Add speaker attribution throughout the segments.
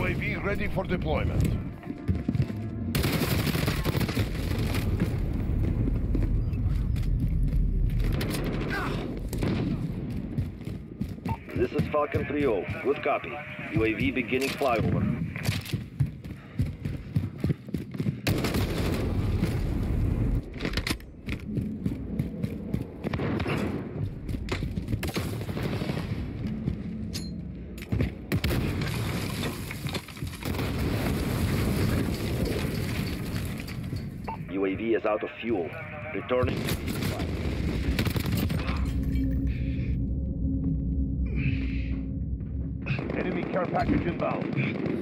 Speaker 1: UAV ready for deployment.
Speaker 2: This is Falcon 3-0. Good copy. UAV beginning flyover. UAV is out of fuel. Returning.
Speaker 1: Enemy care package inbound.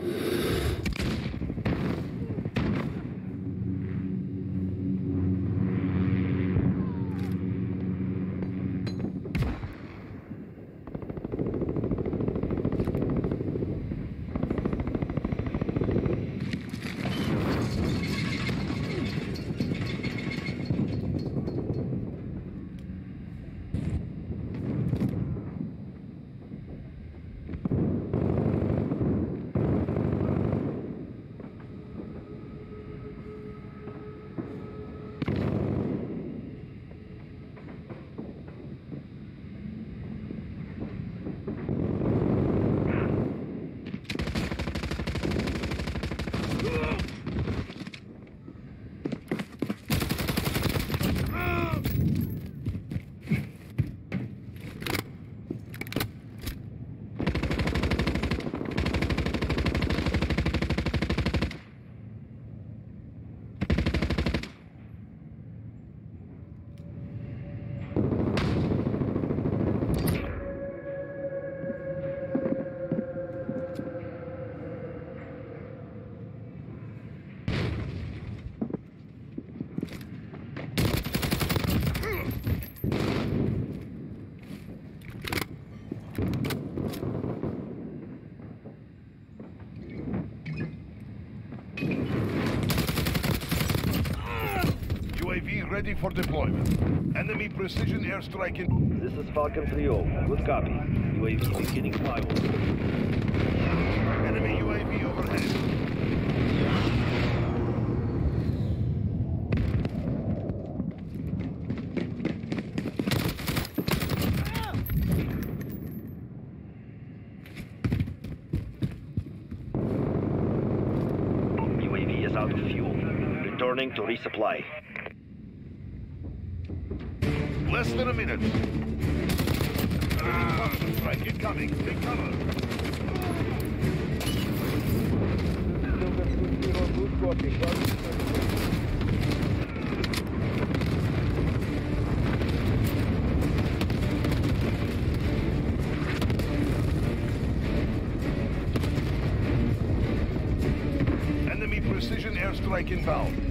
Speaker 1: UAV ready for deployment. Enemy precision airstrike in.
Speaker 2: This is Falcon 3-0. Good copy. UAV beginning flyover.
Speaker 1: Enemy UAV overhead.
Speaker 2: Out of fuel. Returning to resupply.
Speaker 1: Less than a minute. Cluster strike incoming. Take cover. Enemy precision airstrike inbound.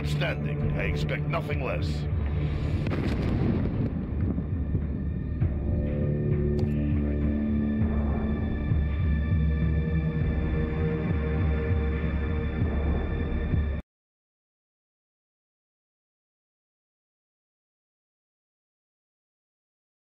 Speaker 1: Outstanding. I expect nothing less.